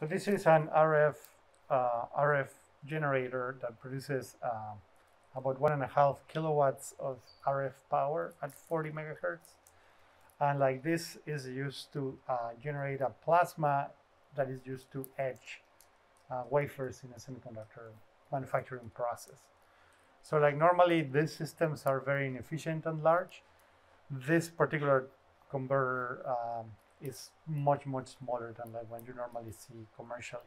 So this is an RF uh, RF generator that produces uh, about one and a half kilowatts of RF power at 40 megahertz. And like this is used to uh, generate a plasma that is used to etch uh, wafers in a semiconductor manufacturing process. So like normally these systems are very inefficient and large. This particular converter um, is much, much smaller than like what you normally see commercially.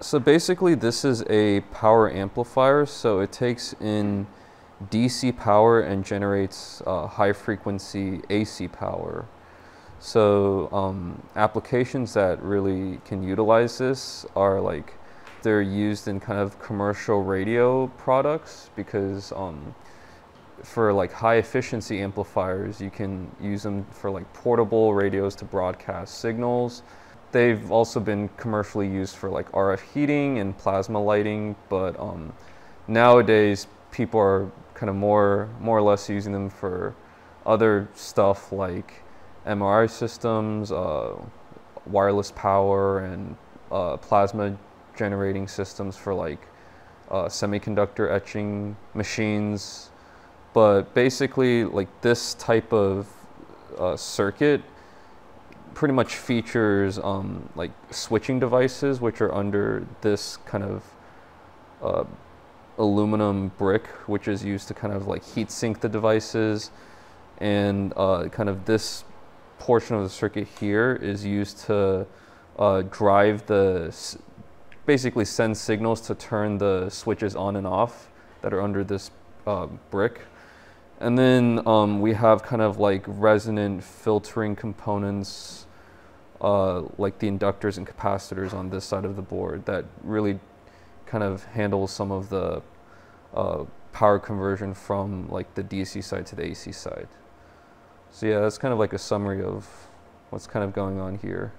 So basically this is a power amplifier, so it takes in DC power and generates uh, high frequency AC power. So um, applications that really can utilize this are like they're used in kind of commercial radio products because um, for like high efficiency amplifiers, you can use them for like portable radios to broadcast signals. They've also been commercially used for like RF heating and plasma lighting, but um, nowadays people are kind of more more or less using them for other stuff like MRI systems, uh, wireless power, and uh, plasma generating systems for like uh, semiconductor etching machines. But basically, like this type of uh, circuit pretty much features um, like switching devices, which are under this kind of uh, aluminum brick, which is used to kind of like heat sink the devices. And uh, kind of this portion of the circuit here is used to uh, drive the, basically send signals to turn the switches on and off that are under this uh, brick. And then um, we have kind of like resonant filtering components, uh, like the inductors and capacitors on this side of the board that really kind of handles some of the uh, power conversion from like the DC side to the AC side. So yeah, that's kind of like a summary of what's kind of going on here.